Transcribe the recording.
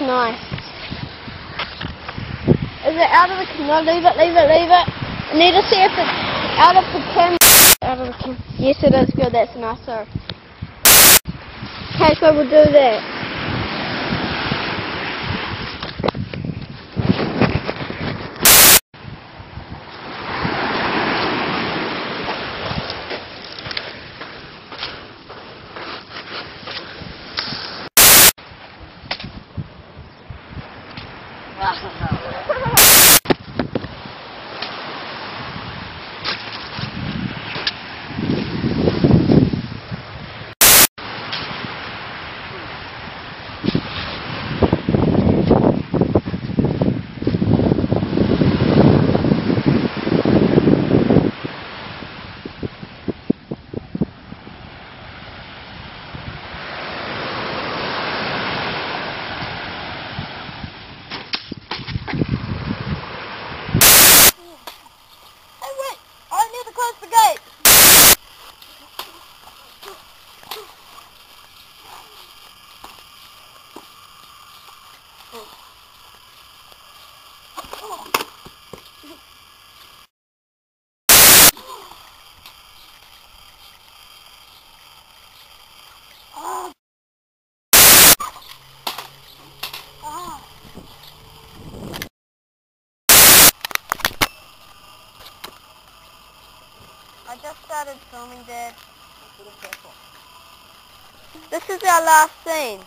nice. Is it out of the... No, leave it, leave it, leave it. I need to see if it's out of the camera. Out of the camera. Yes, it is good. That's nicer. Okay, so we'll do that. ハハハハ! Just started filming, Dad. This is our last scene.